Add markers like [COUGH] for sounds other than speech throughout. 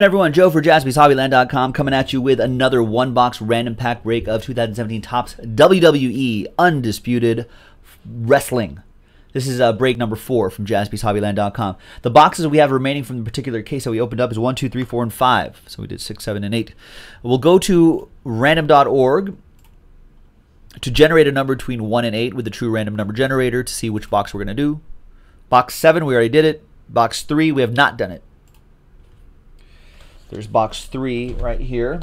everyone, Joe for jaspyshobbyland.com coming at you with another one box random pack break of 2017 Topps WWE Undisputed Wrestling. This is uh, break number four from jaspyshobbyland.com. The boxes we have remaining from the particular case that we opened up is one, two, three, four, and 5. So we did 6, 7, and 8. We'll go to random.org to generate a number between 1 and 8 with the true random number generator to see which box we're going to do. Box 7, we already did it. Box 3, we have not done it. There's box three right here.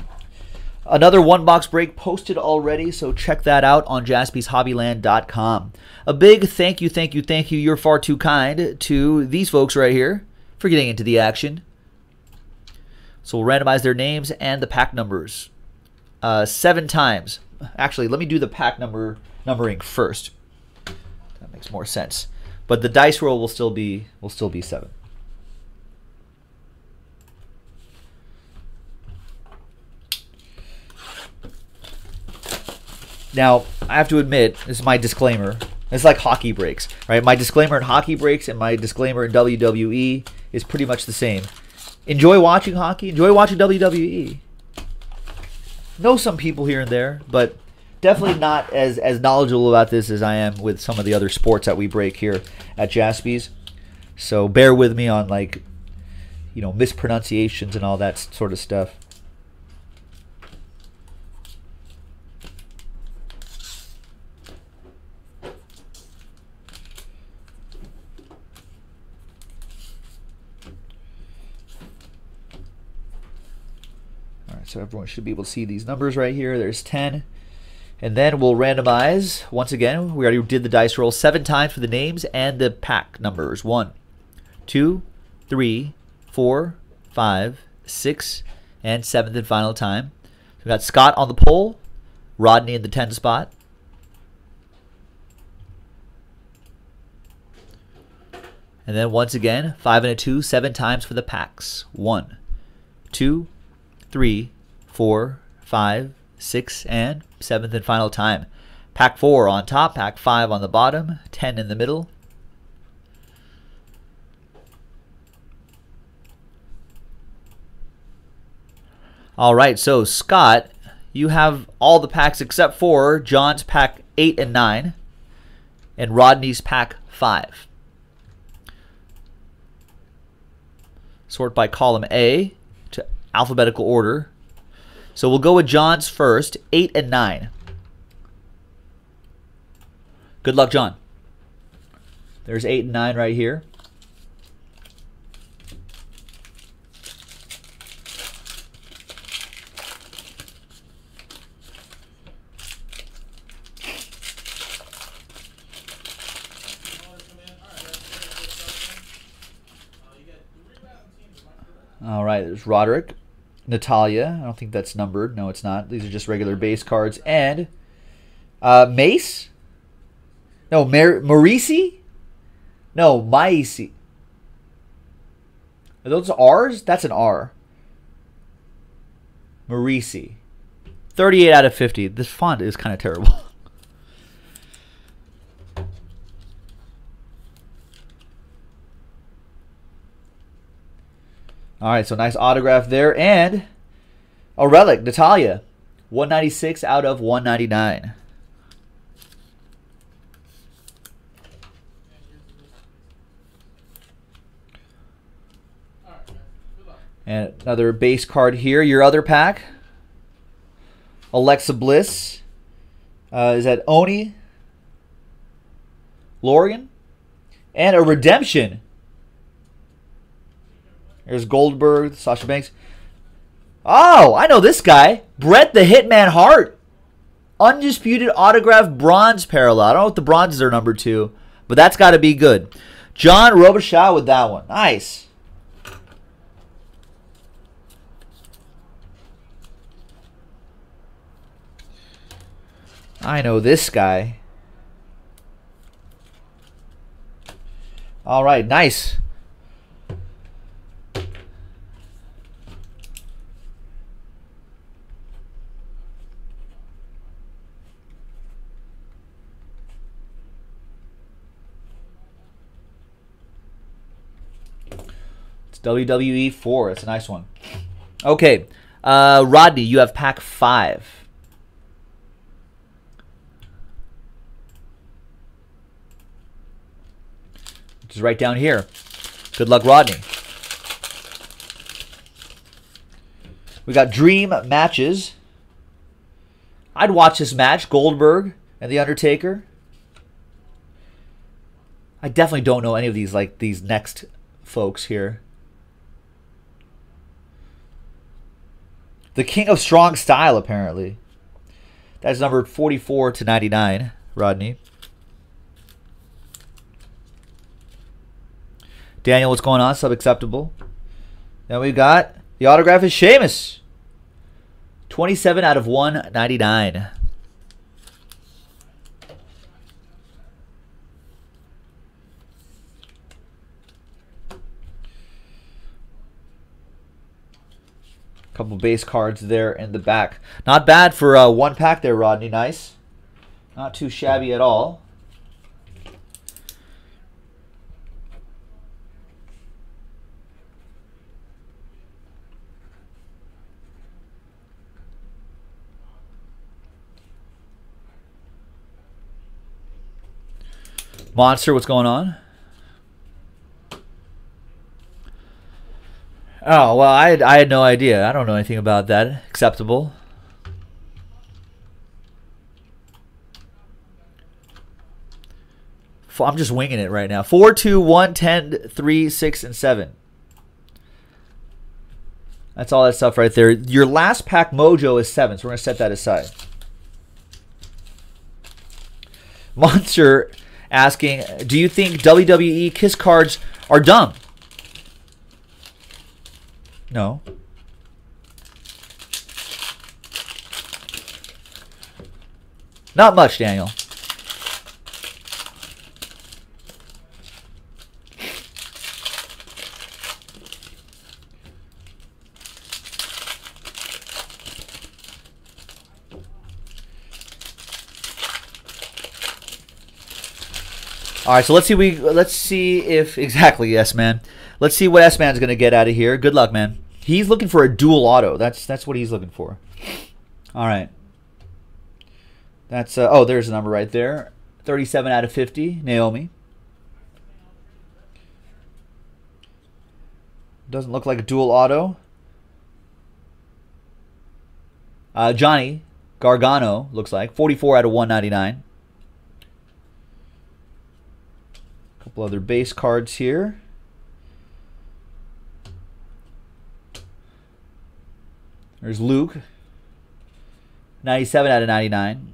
Another one box break posted already, so check that out on jaspyshobbyland.com. A big thank you, thank you, thank you. You're far too kind to these folks right here for getting into the action. So we'll randomize their names and the pack numbers uh, seven times. Actually, let me do the pack number numbering first. That makes more sense. But the dice roll will still be will still be seven. Now, I have to admit, this is my disclaimer. It's like hockey breaks, right? My disclaimer in hockey breaks and my disclaimer in WWE is pretty much the same. Enjoy watching hockey, enjoy watching WWE. Know some people here and there, but definitely not as, as knowledgeable about this as I am with some of the other sports that we break here at Jaspy's. So bear with me on like, you know, mispronunciations and all that sort of stuff. So everyone should be able to see these numbers right here. There's 10. And then we'll randomize, once again, we already did the dice roll seven times for the names and the pack numbers. One, two, three, four, five, six, and seventh and final time. We've got Scott on the pole, Rodney in the 10 spot. And then once again, five and a two, seven times for the packs. One, two, three, four, five, six, and seventh and final time. Pack four on top, pack five on the bottom, ten in the middle. All right, so Scott, you have all the packs except for John's pack eight and nine, and Rodney's pack five. Sort by column A to alphabetical order. So we'll go with John's first, 8 and 9. Good luck, John. There's 8 and 9 right here. All right, there's Roderick. Natalia. I don't think that's numbered. No, it's not. These are just regular base cards. And uh, Mace? No, Mar- Marisi? No, Maisi. Are those R's? That's an R. Marisi. 38 out of 50. This font is kind of terrible. [LAUGHS] All right, so nice autograph there. And a relic, Natalia. 196 out of 199. And another base card here. Your other pack. Alexa Bliss. Uh, is that Oni? Lorian? And a redemption. There's Goldberg, Sasha Banks. Oh, I know this guy. Bret the Hitman Hart. Undisputed autograph bronze parallel. I don't know if the bronzes are number two, but that's got to be good. John Robichaud with that one. Nice. I know this guy. All right, nice. WWE 4. It's a nice one. Okay. Uh, Rodney, you have pack five. Which is right down here. Good luck, Rodney. We got dream matches. I'd watch this match, Goldberg and The Undertaker. I definitely don't know any of these like these next folks here. The King of Strong Style, apparently. That's numbered 44 to 99, Rodney. Daniel, what's going on? Sub acceptable. Then we've got the autograph is Sheamus. 27 out of 199. Couple base cards there in the back. Not bad for uh, one pack there, Rodney. Nice. Not too shabby at all. Monster, what's going on? Oh, well, I had, I had no idea. I don't know anything about that. Acceptable. I'm just winging it right now. 4, 2, 1, 10, 3, 6, and 7. That's all that stuff right there. Your last pack mojo is 7, so we're going to set that aside. Monster asking, do you think WWE Kiss cards are dumb? No. Not much, Daniel. All right, so let's see we let's see if [LAUGHS] exactly yes, man. Let's see what S Man's gonna get out of here. Good luck, man. He's looking for a dual auto. That's that's what he's looking for. All right. That's uh, oh, there's a number right there. 37 out of 50, Naomi. Doesn't look like a dual auto. Uh, Johnny Gargano looks like 44 out of 199. A couple other base cards here. There's Luke. 97 out of 99.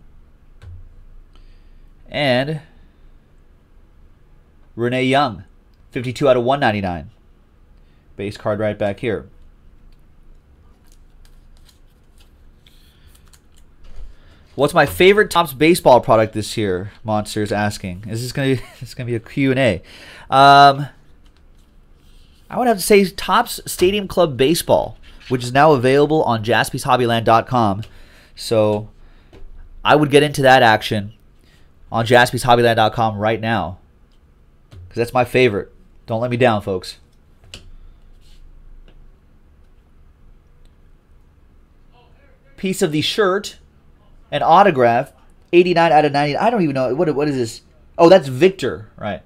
And Renee Young. 52 out of 199. Base card right back here. What's my favorite Topps baseball product this year? Monsters asking. Is this gonna be, [LAUGHS] this gonna be a Q and A? Um, I would have to say Topps Stadium Club Baseball, which is now available on JaspysHobbyland.com. So I would get into that action on JaspysHobbyland.com right now because that's my favorite. Don't let me down, folks. Piece of the shirt an autograph, 89 out of 90. I don't even know. What, what is this? Oh, that's Victor. Right.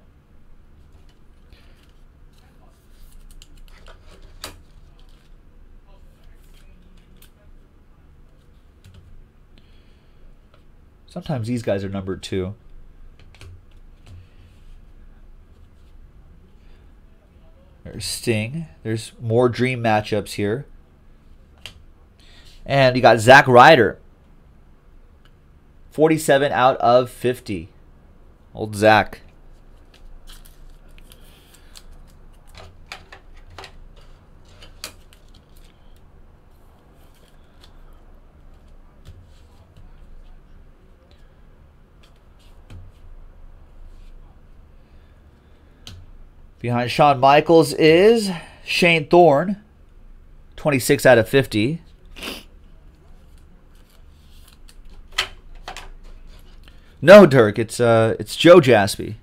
Sometimes these guys are numbered too. There's Sting. There's more dream matchups here. And you got Zack Ryder. 47 out of 50. Old Zach. Behind Shawn Michaels is Shane Thorne, 26 out of 50. No, Dirk, it's uh, it's Joe Jaspy.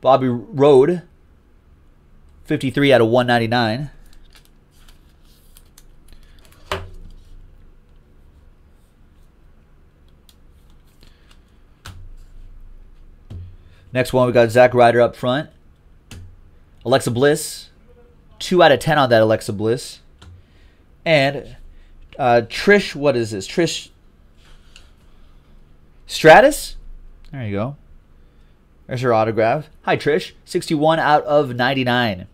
Bobby Roode, 53 out of 199. Next one, we got Zack Ryder up front. Alexa Bliss, 2 out of 10 on that Alexa Bliss. And uh, Trish, what is this? Trish Stratus? There you go. There's her autograph. Hi, Trish. 61 out of 99.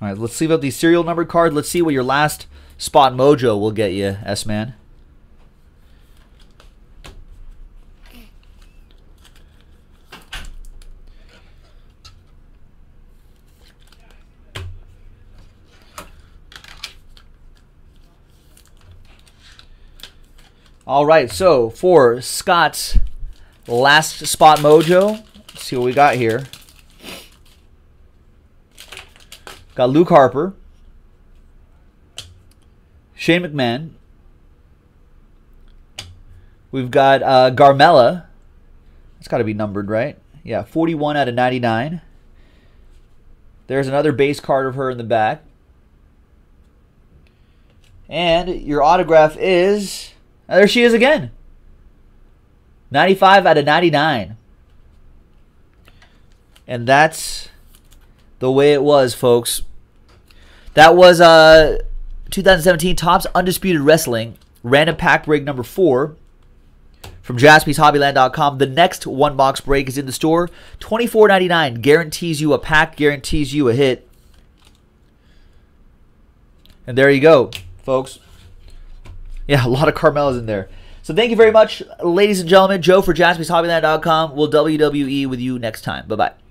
All right, let's see about the serial number card. Let's see what your last spot mojo will get you, S-Man. All right, so for Scott's last spot mojo, see what we got here. Got Luke Harper, Shane McMahon. We've got uh, Carmella. It's got to be numbered, right? Yeah, 41 out of 99. There's another base card of her in the back. And your autograph is there she is again. 95 out of 99. And that's the way it was, folks. That was uh 2017 Topps Undisputed Wrestling random pack break number 4 from jaspyshobbyland.com. The next one box break is in the store. $24.99 guarantees you a pack, guarantees you a hit. And there you go, folks. Yeah, a lot of Carmella's in there. So thank you very much, ladies and gentlemen. Joe for jaspyshobbyland.com. We'll WWE with you next time. Bye-bye.